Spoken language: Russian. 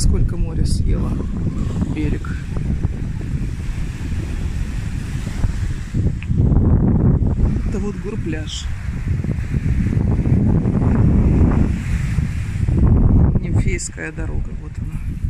сколько море съело берег. Это вот гурпляж. Нимфейская дорога. Вот она.